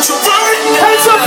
Don't you worry.